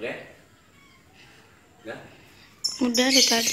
Udah? Udah? Udah dari tadi.